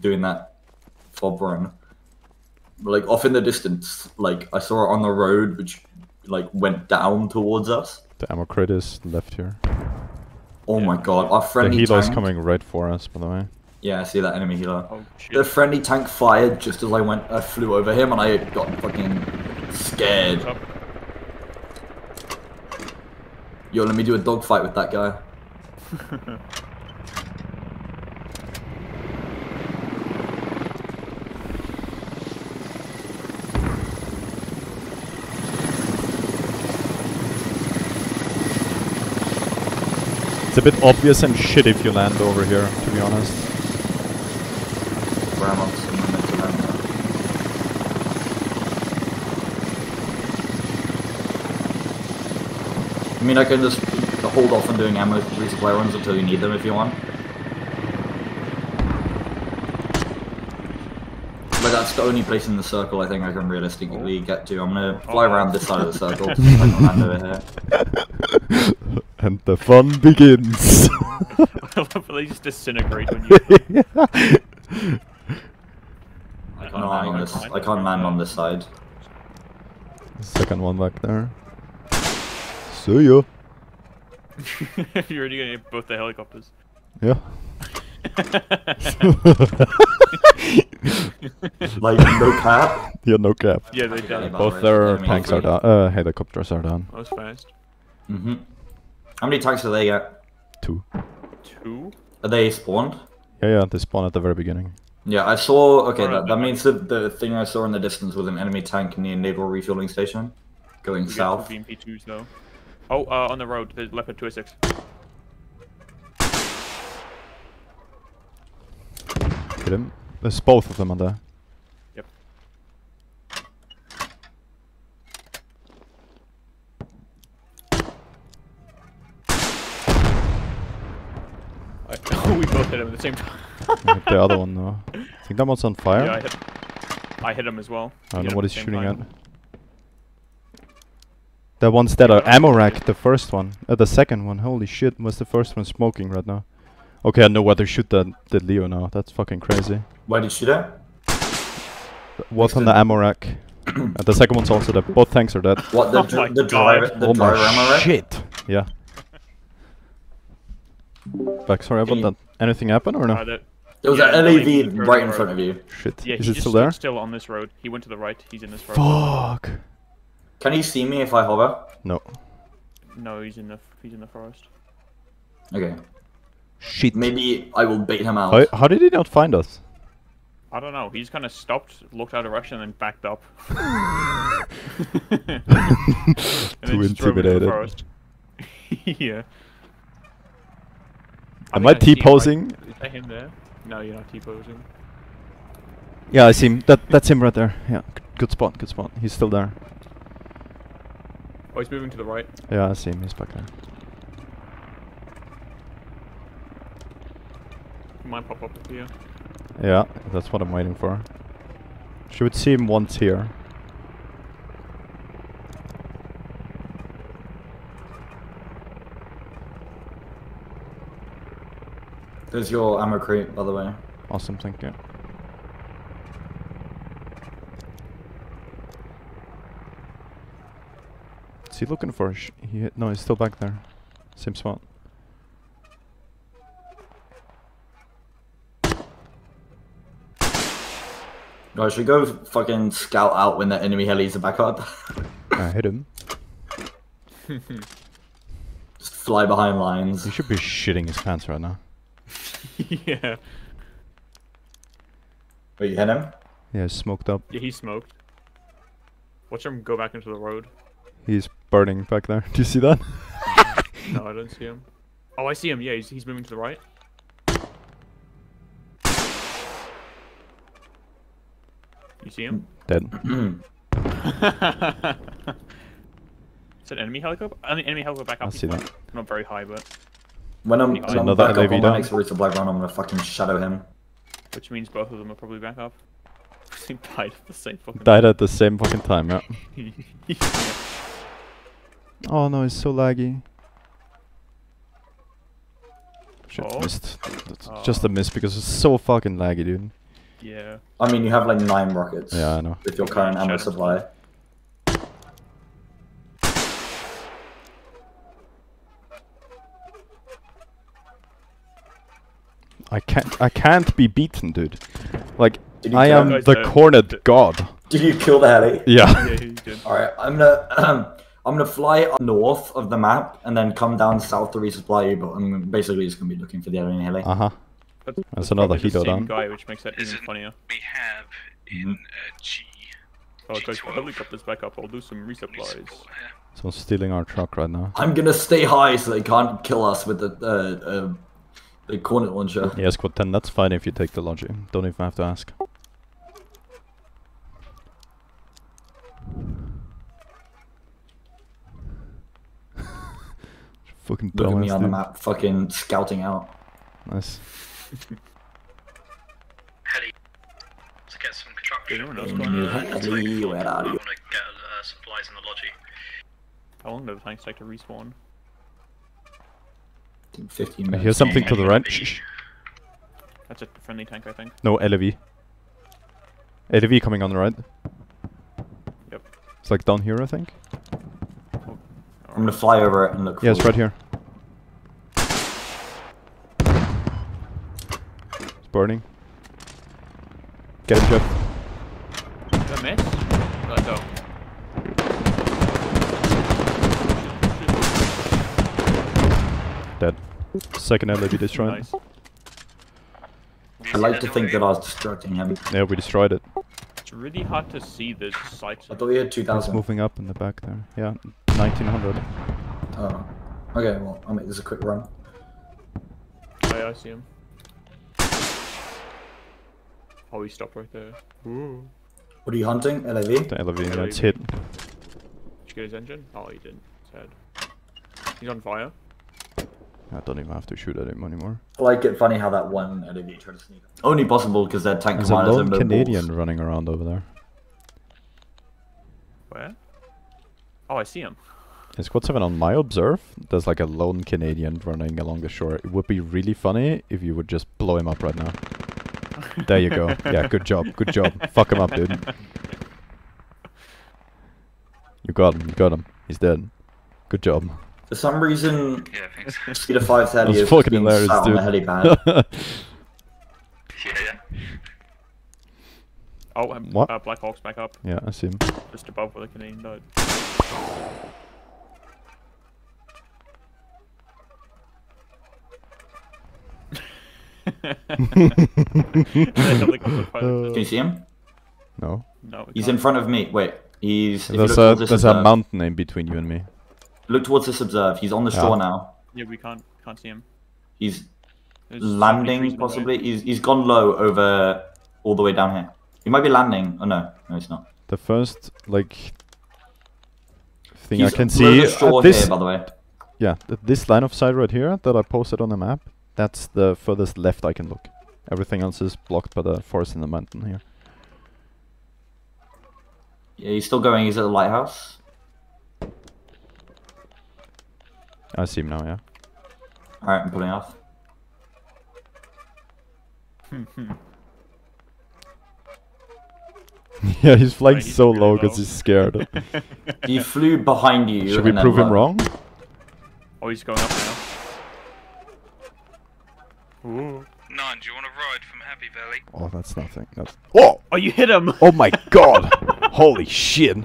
doing that fob run. Like off in the distance, like I saw it on the road, which like went down towards us. The ammo crate is left here. Oh my god, our friendly The friendly healer's tank. coming right for us, by the way. Yeah, I see that enemy healer. Oh. The friendly tank fired just as I went. I flew over him, and I got fucking scared. Up. Yo, let me do a dogfight with that guy. It's a bit obvious and shit if you land over here, to be honest. Where I'm on some meant to land now. I mean, I can just hold off on doing ammo resupply runs until you need them if you want. But that's the only place in the circle I think I can realistically get to. I'm gonna fly around this side of the circle. I can land over here. And the fun begins. I love how they just disintegrate when you. I can't land on this. I can't land on this side. Second one back there. See ya. You're already gonna hit both the helicopters. Yeah. Like no cap. yeah, no cap. yeah, they Okay, did. about Both their Enemy tanks are three. down. Uh, helicopters are down. That was fast. hmm How many tanks do they get? Two. Two. Are they spawned? Yeah, yeah, they spawn at the very beginning. Yeah, I saw. Okay, that, that means that the thing I saw in the distance was an enemy tank near naval refueling station, going We south. got two BMP2s though. Oh, uh, on the road, the Leopard 2A6. Hit him. There's both of them on there. Yep. I, we both hit him at the same time. I the other one though. I think that one's on fire. Yeah, I hit. I hit him as well. I don't know what he's shooting time. at. That one's dead. Uh, Yeah, ammo rack, the first one. Uh, the second one. Holy shit, was the first one smoking right now. Okay, I know where to shoot that, that Leo now. That's fucking crazy. Why did she shoot at? What's on the ammo rack? and the second one's also dead. Both tanks are dead. What the Oh dr- my the driver God. the oh driver my ammo rack? shit! Yeah. Back, sorry Can about that. Anything happen or no? Uh, that- There was Yeah, an no, LAV right in front of you. Shit. yeah, Is he it still there? still on this road. He went to the right. He's in this road. Fuck! Can you see me if I hover? No. No, he's in the he's in the forest. Okay. Shit. Maybe I will bait him out. How, how did he not find us? I don't know. He's kind of stopped, looked our direction, and then backed up. and Too just into the intimidated. forest. yeah. Am think I see him, like- T-posing? Is that him there? No, you're not T-posing. Yeah, I see him. That that's him right there. Yeah, good spot, good spot. He's still there. Oh, he's moving to the right. Yeah, I see him. He's back there. He might pop up up here. Yeah, that's what I'm waiting for. Should we see him once here. There's your ammo crate, by the way. Awesome, thank you. Is he looking for? a Sh he no, he's still back there. Same spot. I should go fucking scout out when the enemy helis are back up. I uh, hit him. Just fly behind lines. He should be shitting his pants right now. yeah. Wait, you hit him? Yeah, he's smoked up. Yeah, he's smoked. Watch him go back into the road. He's burning back there. Do you see that? No, I don't see him. Oh, I see him. Yeah, he's, he's moving to the right. You see him? Dead. Is that enemy helicopter? I mean, enemy helicopter back up. I see fine. that. Not very high, but when I'm, when I'm another back up LAV on my down. next resupply run, I'm gonna fucking shadow him. which means both of them are probably back up. They died at the same fucking. Died at the same fucking time, yeah. yeah. Oh no, it's so laggy. Shit, Oh. missed. That's Oh. Just a miss because it's so fucking laggy, dude. Yeah. I mean, you have like nine rockets. Yeah, I know. With your current ammo Shadow supply. I can't. I can't be beaten, dude. Like I am the Guys, Kornet god. Did you kill the heli? Yeah. Yeah. All right, I'm gonna I'm gonna fly up north of the map and then come down south to resupply you. But I'm basically just gonna be looking for the enemy heli. Uh huh. But That's another probably the Hito same down. guy, which makes that Is even it- funnier. We have in uh, G. Oh, guys, the G12. helicopter's back up. I'll do some resupplies. support. Someone's stealing our truck right now. I'm gonna stay high so they can't kill us with the uh, uh, the Kornet launcher. Yeah, squad 10, that's fine if you take the logic. Don't even have to ask. Fucking Look at me dumbass, on the map, fucking scouting out. Nice. Heli. Let's get some construction. anyone else Enemy go on the heli, where are you? want to get uh, supplies in the logi. How long do the tanks take to respawn? 15 I minutes. hear something to the Yeah, right. the- Shh, shh. That's a friendly tank, I think. No, LV. LV coming on the right. Yep. It's like down here, I think. Oh, I'm gonna fly over it and look. Yeah, it's for right here. It's burning. Get him, Jeff. Did I miss? Did I go? Dead. Second LV destroyed. Nice. I like to think that I was distracting him. Yeah, we destroyed it. It's really hard to see this site. I thought we had It's 2,000. moving up in the back there. Yeah, 1900. Oh. Okay, well, I'll make this a quick run. Oh, yeah, I see him. Oh, he stopped right there. Ooh. What are you hunting? LAV? The LV, Yeah, that's hit. Did you get his engine? Oh, he didn't. Sad. He's on fire. I don't even have to shoot at him anymore. I like it funny how that one LAV tried to sneak. Only possible because their tank There's a commanders are lone no Canadian balls. running around over there. Where? Oh, I see him. In Squad 7 on my observe, there's like a lone Canadian running along the shore. It would be really funny if you would just blow him up right now. There you go. Yeah, good job. Good job. Fuck him up, dude. You got him. You got him. He's dead. Good job. For some reason, Yeah, thanks. Speeder 5 That was is fucking being hilarious, sat dude. on the helipad. yeah, yeah. Oh, um, What? Uh, Black Hawk's back up, yeah, I see him. just above where the Canadian died. The helicopter pilot Can you see him? No. No, He's can't. in front of me. Wait, he's. There's a there's a mountain in between you and me. Look towards this observe. He's on the Yeah. shore now. Yeah, we can't can't see him. He's There's so many trees landing, in possibly. He's he's gone low over all the way down here. He might be landing. Oh no, no, he's not. The first like thing He's I can below see the shore at this here, by the way. yeah th- this line of sight right here that I posted on the map. That's the furthest left I can look. Everything else is blocked by the forest in the mountain here. Yeah, he's still going. He's at the lighthouse. I see him now. Yeah. All right, I'm pulling off. yeah, he's flying Right, he's so really low low. because he's scared. He flew behind you. Should we prove him wrong? Oh, he's going up now. Ooh. Nine, do you want to ride from Happy Valley? Oh, that's nothing. That's oh Oh, you hit him! oh my god! Holy shit!